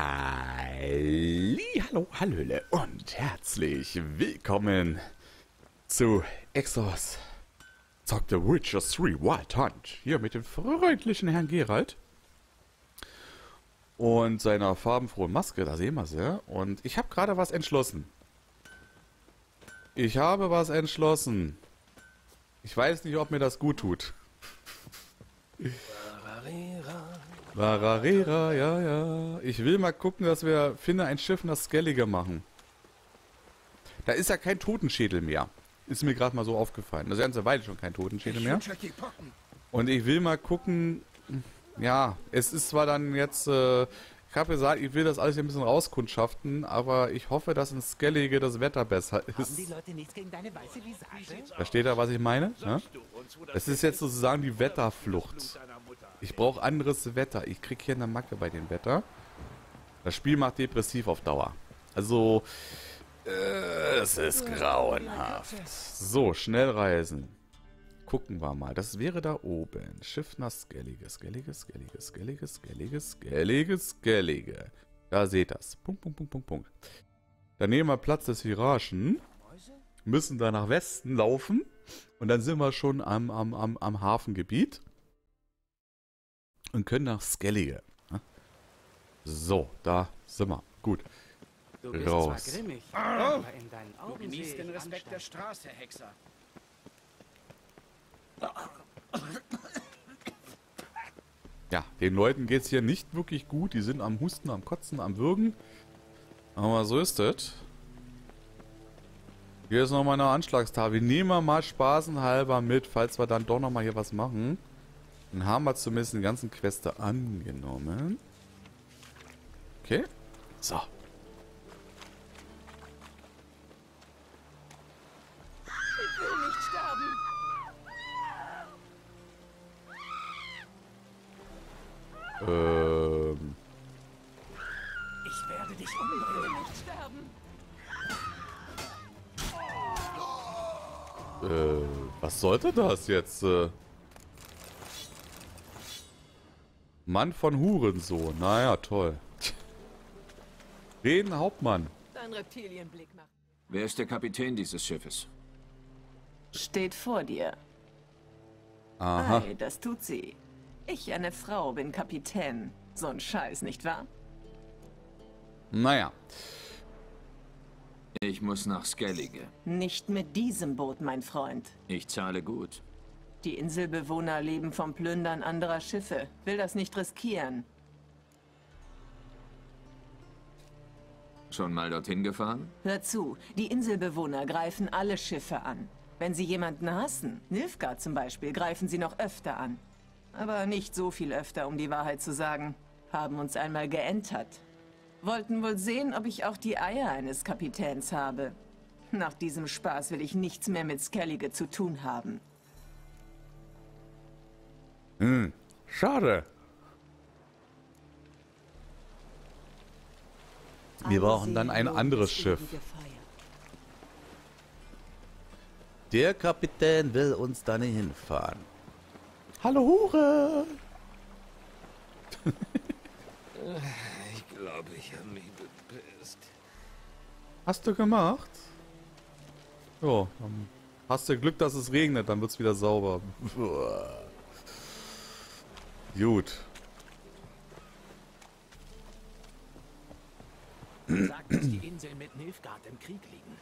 Halli, hallo, hallöle und herzlich willkommen zu Exos Talk the Witcher 3 Wild Hunt. Hier mit dem freundlichen Herrn Gerald. Und seiner farbenfrohen Maske, da sehen wir sie. Und ich habe gerade was entschlossen. Ich habe was entschlossen. Ich weiß nicht, ob mir das gut tut. Wararera, ja, ja. Ich will mal gucken, dass wir Finde ein Schiff nach Skellige machen. Da ist ja kein Totenschädel mehr. Ist mir gerade mal so aufgefallen. Das ist ja ganze Weile schon kein Totenschädel mehr. Und ich will mal gucken. Ja, es ist zwar dann jetzt. Äh, ich habe gesagt, ich will das alles ein bisschen rauskundschaften, aber ich hoffe, dass in Skellige das Wetter besser ist. Da steht da, was ich meine. Ne? Es ist jetzt sozusagen die Wetterflucht. Ich brauche anderes Wetter. Ich krieg hier eine Macke bei dem Wetter. Das Spiel macht depressiv auf Dauer. Also, äh, es ist grauenhaft. So, schnell reisen. Gucken wir mal. Das wäre da oben. Schiff nach Skellige, Skellige, Skellige, Skellige, Skellige, Skellige, Skellige. Da seht das. Punkt, Punkt, Punkt, Punkt, Punkt. Dann nehmen wir Platz des Hiraschen. Müssen da nach Westen laufen. Und dann sind wir schon am, am, am, am Hafengebiet und können nach Skellige. So, da sind wir. Gut. Du bist Raus. zwar grimmig, Oh. aber in deinen Du Augen genießt den Respekt Anstand. der Straße, Hexer. Ja, den Leuten geht's hier nicht wirklich gut. Die sind am Husten, am Kotzen, am Würgen. Aber so ist es. Hier ist nochmal eine Anschlagstafel. Nehmen wir mal spaßenhalber mit, falls wir dann doch nochmal hier was machen. Dann haben wir zumindest die ganzen Queste angenommen. Okay. So. Ich will nicht sterben. Ähm. Ich werde dich umbringen. Ich will nicht sterben. Äh, was sollte das jetzt? Äh? Mann von Hurensohn. Naja, toll. Reden Hauptmann. Dein Reptilienblick macht. Wer ist der Kapitän dieses Schiffes? Steht vor dir. Aha. Ei, das tut sie. Ich, eine Frau, bin Kapitän. So ein Scheiß, nicht wahr? Naja. Ich muss nach Skellige. Nicht mit diesem Boot, mein Freund. Ich zahle gut. Die Inselbewohner leben vom Plündern anderer Schiffe. Will das nicht riskieren. Schon mal dorthin gefahren? Hör zu, die Inselbewohner greifen alle Schiffe an. Wenn sie jemanden hassen, Nilfgaard zum Beispiel, greifen sie noch öfter an. Aber nicht so viel öfter, um die Wahrheit zu sagen. Haben uns einmal geentert. Wollten wohl sehen, ob ich auch die Eier eines Kapitäns habe. Nach diesem Spaß will ich nichts mehr mit Skellige zu tun haben. Schade. Wir brauchen dann ein anderes Schiff. Der Kapitän will uns dann hinfahren. Hallo Hure! Ich glaube, ich habe mich bepisst. Hast du gemacht? Ja, dann hast du Glück, dass es regnet, dann wird's wieder sauber. Gut. Sagt, dass die Inseln mit Nilfgaard im Krieg liegen.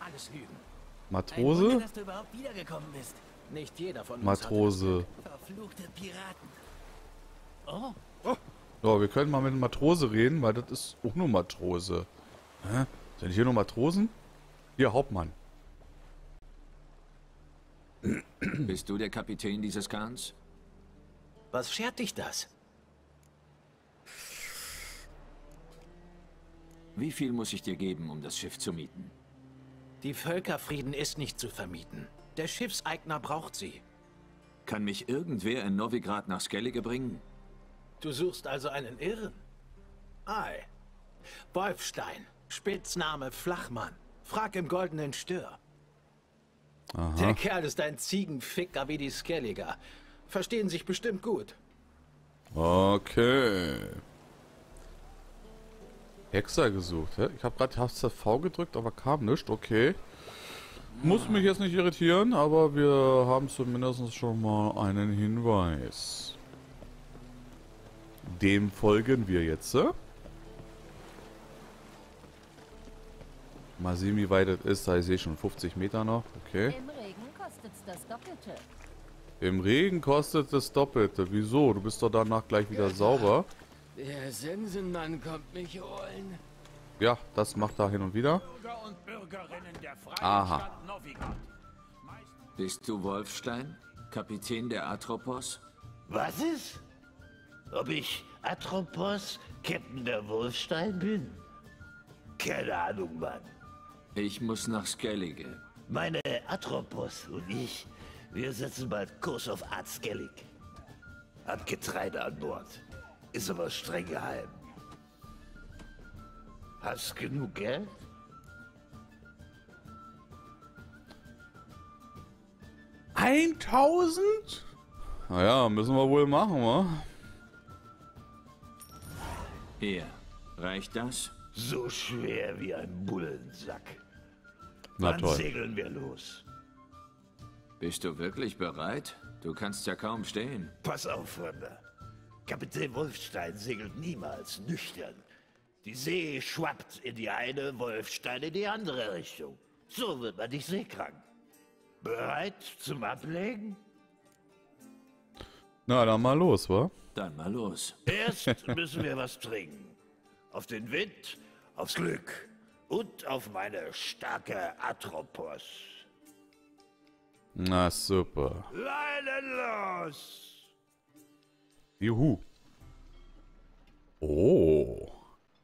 Alles Lügen. Ein Wunder, Matrose? dass du überhaupt wiedergekommen bist. Nicht jeder von uns Matrose. Verfluchte Piraten. Oh, Ja, wir können mal mit dem Matrose reden, weil das ist auch nur Matrose. Hä? Sind hier nur Matrosen? Hier, Hauptmann. Bist du der Kapitän dieses Kahns? Was schert dich das? Wie viel muss ich dir geben, um das Schiff zu mieten? Die Völkerfrieden ist nicht zu vermieten. Der Schiffseigner braucht sie. Kann mich irgendwer in Novigrad nach Skellige bringen? Du suchst also einen Irren? Ei. Wolfstein, Spitzname Flachmann. Frag im goldenen Stör. Der Kerl ist ein Ziegenficker wie die Skelliger. Verstehen sich bestimmt gut. Okay. Hexer gesucht, hä? Ich habe gerade Taste V gedrückt, aber kam nichts, okay. Muss mich jetzt nicht irritieren, aber wir haben zumindest schon mal einen Hinweis. Dem folgen wir jetzt. Mal sehen, wie weit es ist. Da ich sehe schon 50 Meter noch. Okay. Im Regen kostet es das Doppelte. Im Regen kostet es Doppelte. Wieso? Du bist doch danach gleich wieder sauber. Der Sensenmann kommt mich holen. Ja, das macht er hin und wieder. Bürger und Bürgerinnen der freien Aha. Bist du Wolfstein? Kapitän der Atropos? Was ist? Ob ich Atropos, Captain der Wolfstein bin? Keine Ahnung, Mann. Ich muss nach Skellige. Meine Atropos und ich, wir setzen bald Kurs auf Art Skellig. Hat Getreide an Bord. Ist aber streng geheim. Hast genug Geld? Eintausend? Naja, müssen wir wohl machen, wa? Hier. Reicht das? So schwer wie ein Bullensack. Na Wann toll. segeln wir los? Bist du wirklich bereit? Du kannst ja kaum stehen. Pass auf, Fremder. Kapitän Wolfstein segelt niemals nüchtern. Die See schwappt in die eine, Wolfstein in die andere Richtung. So wird man nicht seekrank. Bereit zum Ablegen? Na, dann mal los, wa? Dann mal los. Erst müssen wir was trinken. Auf den Wind, aufs Glück und auf meine starke Atropos. Na super. Leinen los! Juhu. Oh.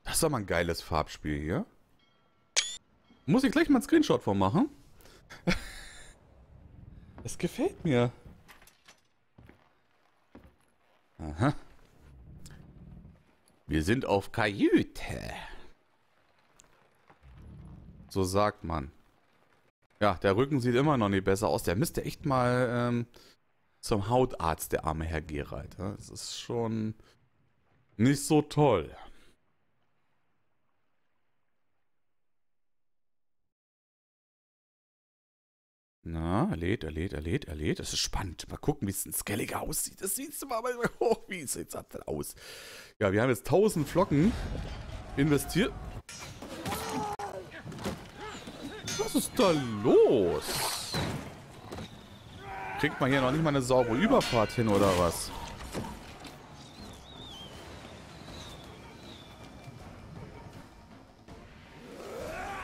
Das ist doch mal ein geiles Farbspiel hier. Muss ich gleich mal einen Screenshot von machen? Es gefällt mir. Aha. Wir sind auf Kajüte. So sagt man. Ja, der Rücken sieht immer noch nicht besser aus. Der müsste echt mal ähm, zum Hautarzt, der arme Herr Gerald. Das ist schon nicht so toll. Na, er lädt, er lädt, er lädt, er lädt. Das ist spannend. Mal gucken, wie es in Skellige aussieht. Das sieht mal mal hoch. Wie sieht das denn aus? Ja, wir haben jetzt 1000 Flocken investiert. Was ist da los? Kriegt man hier noch nicht mal eine saubere Überfahrt hin oder was?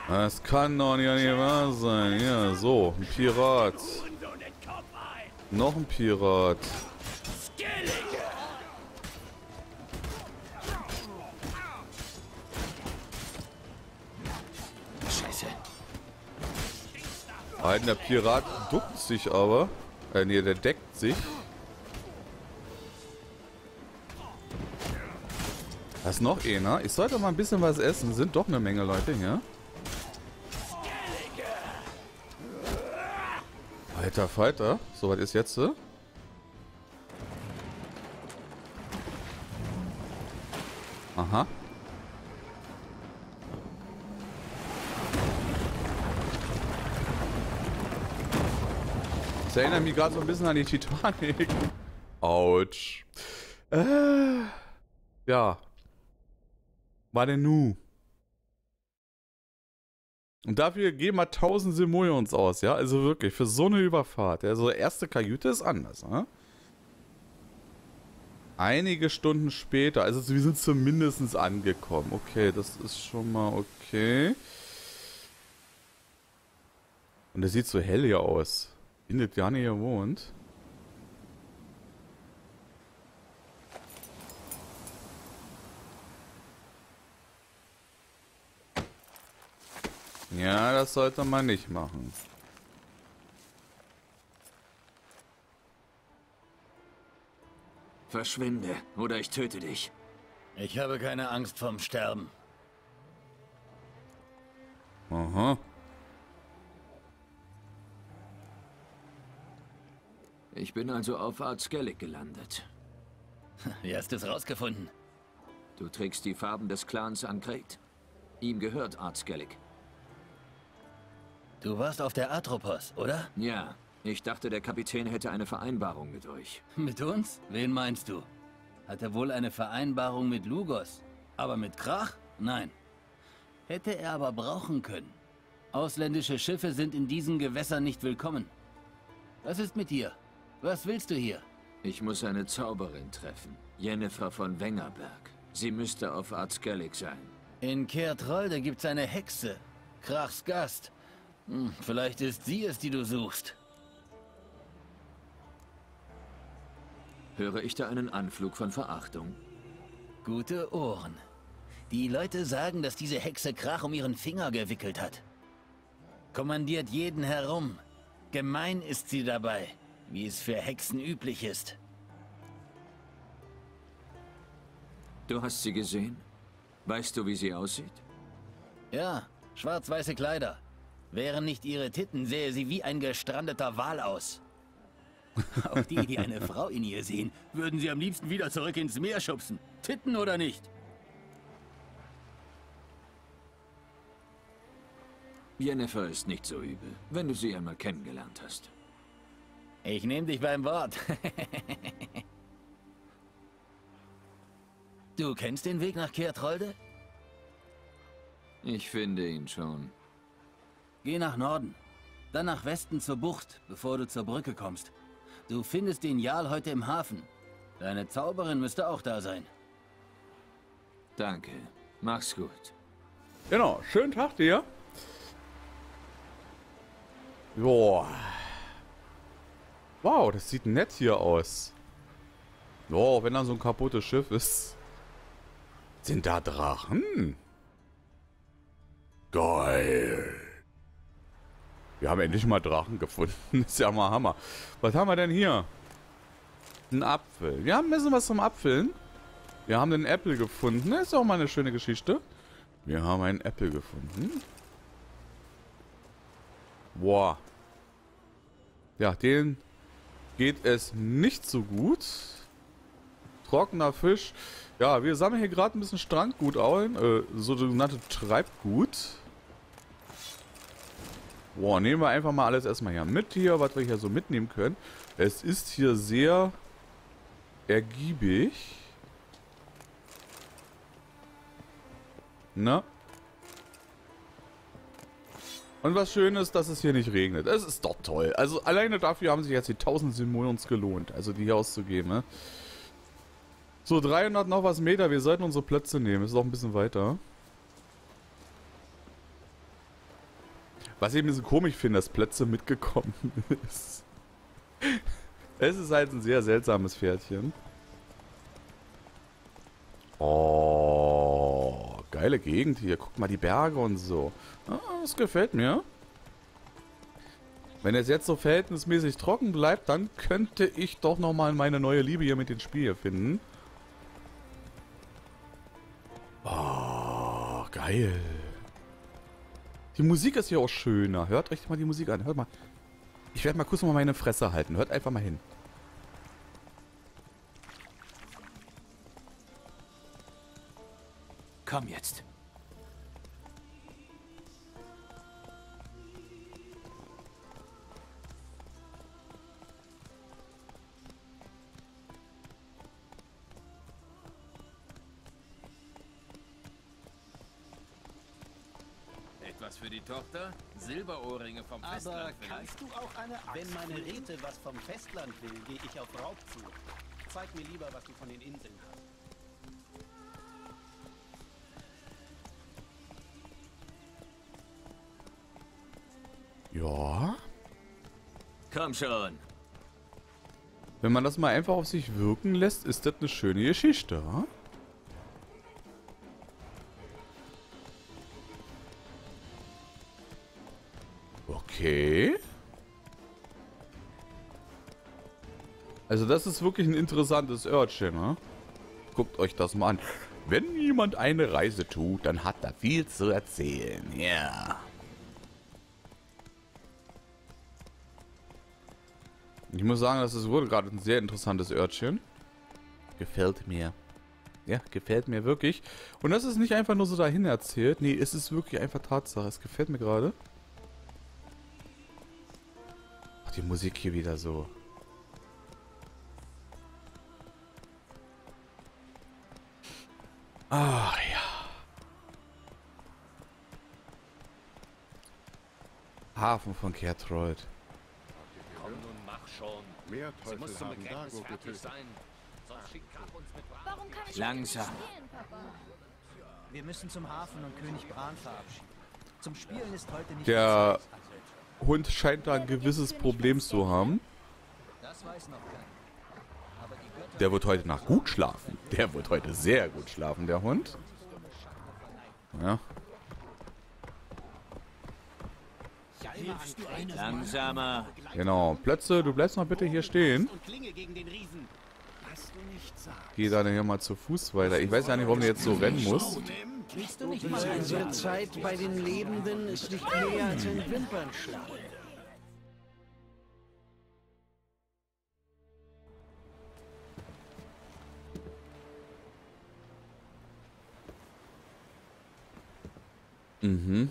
Das kann doch ja nicht wahr sein. Ja, so, ein Pirat. Noch ein Pirat. Ein der Pirat duckt sich aber. Äh, nee, der deckt sich. Da ist noch einer. Ich sollte mal ein bisschen was essen. Sind doch eine Menge Leute hier. Alter Falter. So, was ist jetzt? äh? Aha. Das erinnert mich gerade so ein bisschen an die Titanic. Autsch. Äh, ja. War denn nu? Und dafür geben wir 1000 Simoleons aus, ja? Also wirklich, für so eine Überfahrt. Also erste Kajüte ist anders, ne? Einige Stunden später, also wir sind zumindest angekommen. Okay, das ist schon mal okay. Und der sieht so hell hier aus. Findet gar nicht hier wohnt. Ja, das sollte man nicht machen. Verschwinde, oder ich töte dich. Ich habe keine Angst vorm Sterben. Aha. Ich bin also auf Art Skellig gelandet. Wie hast du es rausgefunden? Du trägst die Farben des Clans an Kret. Ihm gehört Art Skellig. Du warst auf der Atropos, oder? Ja, ich dachte, der Kapitän hätte eine Vereinbarung mit euch. Mit uns? Wen meinst du? Hat er wohl eine Vereinbarung mit Lugos? Aber mit Krach? Nein. Hätte er aber brauchen können. Ausländische Schiffe sind in diesen Gewässern nicht willkommen. Was ist mit dir? Was willst du hier? Ich muss eine Zauberin treffen. Jennifer von Wengerberg. Sie müsste auf Art Skellig sein. In Kehrtrolde gibt's eine Hexe. Krachs Gast. Hm, vielleicht ist sie es, die du suchst. Höre ich da einen Anflug von Verachtung? Gute Ohren. Die Leute sagen, dass diese Hexe Krach um ihren Finger gewickelt hat. Kommandiert jeden herum. Gemein ist sie dabei, wie es für Hexen üblich ist. Du hast sie gesehen? Weißt du, wie sie aussieht? Ja, schwarz-weiße Kleider. Wären nicht ihre Titten, sähe sie wie ein gestrandeter Wal aus. Auch die, die eine Frau in ihr sehen, würden sie am liebsten wieder zurück ins Meer schubsen. Titten oder nicht? Jennifer ist nicht so übel, wenn du sie einmal kennengelernt hast. Ich nehme dich beim Wort. du kennst den Weg nach Kehrtrolde? Ich finde ihn schon. Geh nach Norden, dann nach Westen zur Bucht, bevor du zur Brücke kommst. Du findest den Jarl heute im Hafen. Deine Zauberin müsste auch da sein. Danke. Mach's gut. Genau, schönen Tag dir. Joa. Wow, das sieht nett hier aus. Oh, wenn da so ein kaputtes Schiff ist. Sind da Drachen? Geil. Wir haben endlich mal Drachen gefunden. ist ja mal Hammer. Was haben wir denn hier? Ein Apfel. Wir haben ein bisschen was zum Apfeln. Wir haben den Apple gefunden. Ist auch mal eine schöne Geschichte. Wir haben einen Apple gefunden. Boah. Ja, den geht es nicht so gut. Trockener Fisch. Ja, wir sammeln hier gerade ein bisschen Strandgut ein. Äh, sogenannte Treibgut. Boah, nehmen wir einfach mal alles erstmal hier mit hier, was wir hier so mitnehmen können. Es ist hier sehr ergiebig. Na? Und was schön ist, dass es hier nicht regnet. Es ist doch toll. Also alleine dafür haben sich jetzt die 1000 Simoleons gelohnt. Also die hier auszugeben, ne? So, 300 noch was Meter. Wir sollten unsere Plätze nehmen. Ist doch ein bisschen weiter. Was ich ein bisschen komisch finde, dass Plätze mitgekommen ist. Es ist halt ein sehr seltsames Pferdchen. Oh, geile Gegend hier. Guck mal die Berge und so. Ah, das gefällt mir. Wenn es jetzt so verhältnismäßig trocken bleibt, dann könnte ich doch nochmal meine neue Liebe hier mit dem Spiel hier finden. Oh, geil. Die Musik ist hier auch schöner. Hört euch mal die Musik an. Hört mal. Ich werde mal kurz mal meine Fresse halten. Hört einfach mal hin. Komm jetzt. Etwas für die Tochter? Silberohrringe vom Aber Festland vielleicht? kannst du auch eine Axt Wenn meine Rete was vom Festland will, gehe ich auf Raubzug. Zeig mir lieber, was du von den Inseln hast. Ja. Komm schon. Wenn man das mal einfach auf sich wirken lässt, ist das eine schöne Geschichte. hm? Okay. Also das ist wirklich ein interessantes Örtchen, ne? Guckt euch das mal an. Wenn jemand eine Reise tut, dann hat er viel zu erzählen. Ja. Ich muss sagen, das ist wohl gerade ein sehr interessantes Örtchen. Gefällt mir. Ja, gefällt mir wirklich. Und das ist nicht einfach nur so dahin erzählt. Nee, es ist wirklich einfach Tatsache. Es gefällt mir gerade. Ach, die Musik hier wieder so. Ah, ja. Hafen von Kertroyd. Mehr Sie muss Teufel zum haben Dago getötet. sein. Warum kann ich Langsam. Wir müssen zum Hafen und König Bran verabschieden. Zum Spielen ist heute nicht Der. Hund scheint da ein gewisses Problem zu haben. Das weiß noch keiner. Aber die Götter Der wird heute Nacht gut schlafen. Der wird heute sehr gut schlafen, der Hund. Ja. Langsamer. Genau. Plötze, du bleibst noch bitte hier stehen. Geh dann hier mal zu Fuß weiter. Ich weiß ja nicht, warum der jetzt so rennen muss. Unsere Zeit bei den Lebenden ist nicht mehr als ein Wimpernschlag. Mhm.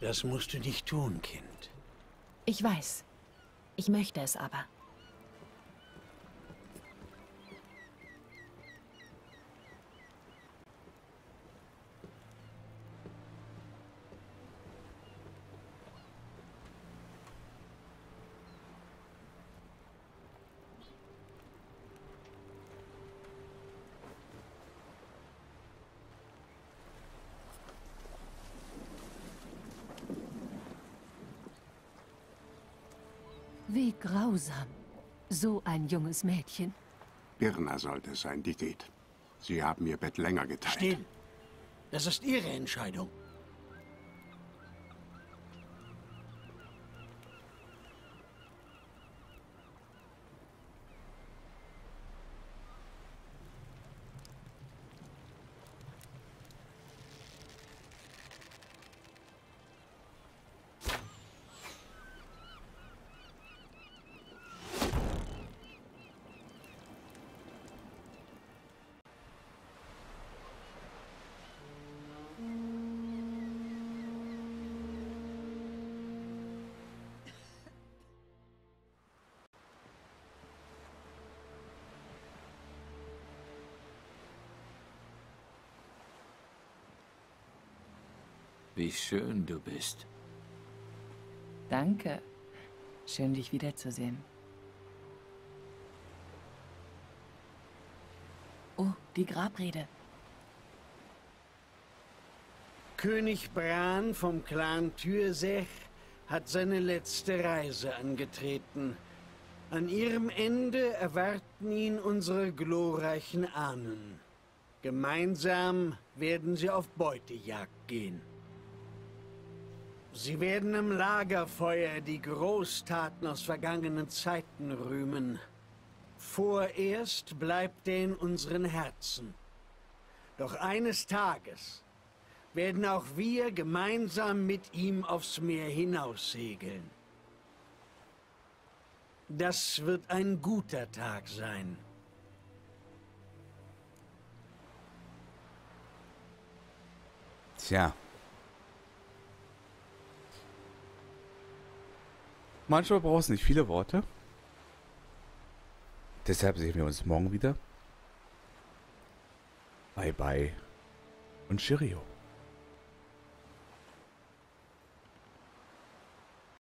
Das musst du nicht tun, Kind. Ich weiß. Ich möchte es aber. Wie grausam. So ein junges Mädchen. Birna sollte es sein, die geht. Sie haben ihr Bett länger geteilt. Still. Das ist ihre Entscheidung. Wie schön du bist. Danke. Schön, dich wiederzusehen. Oh, die Grabrede. König Bran vom Clan Tyrsech hat seine letzte Reise angetreten. An ihrem Ende erwarten ihn unsere glorreichen Ahnen. Gemeinsam werden sie auf Beutejagd gehen. Sie werden am Lagerfeuer die Großtaten aus vergangenen Zeiten rühmen. Vorerst bleibt er in unseren Herzen. Doch eines Tages werden auch wir gemeinsam mit ihm aufs Meer hinaussegeln. Das wird ein guter Tag sein. Tja. Manchmal brauchst du nicht viele Worte. Deshalb sehen wir uns morgen wieder. Bye bye und Cheerio.